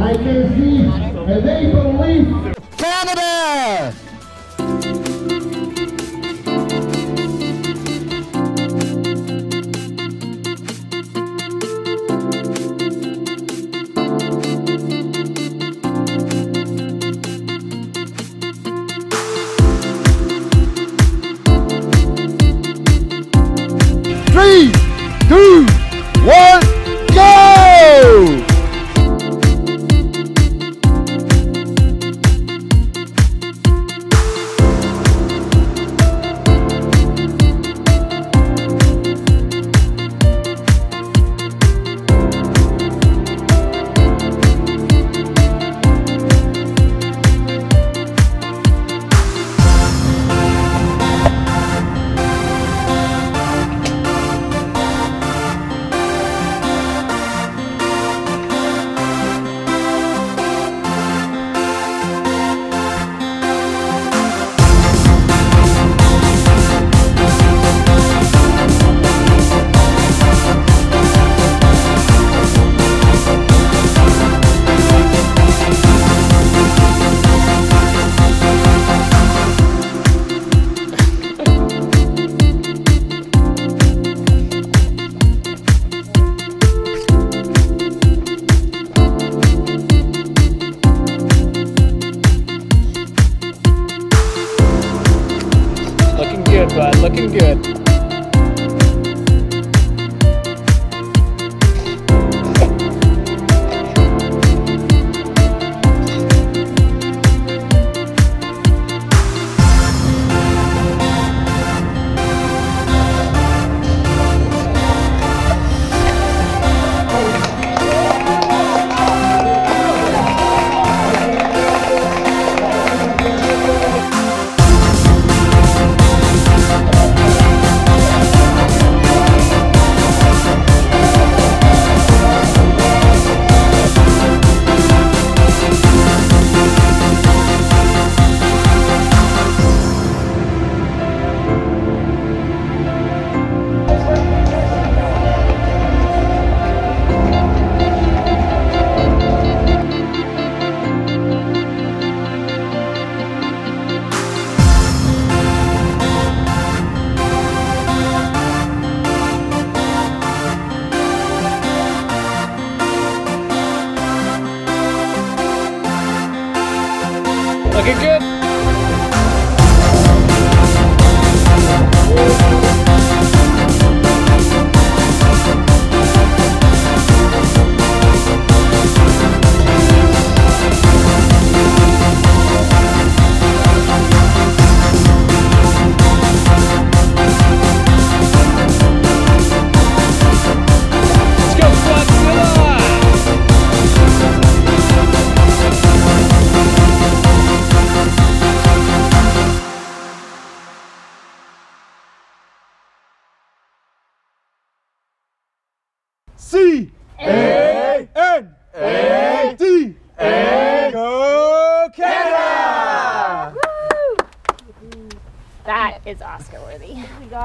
IKC, and they believe Canada! Three, two, Bud. Looking good. Looking good. C. A N. A D A Go Canada! That is Oscar worthy. Oh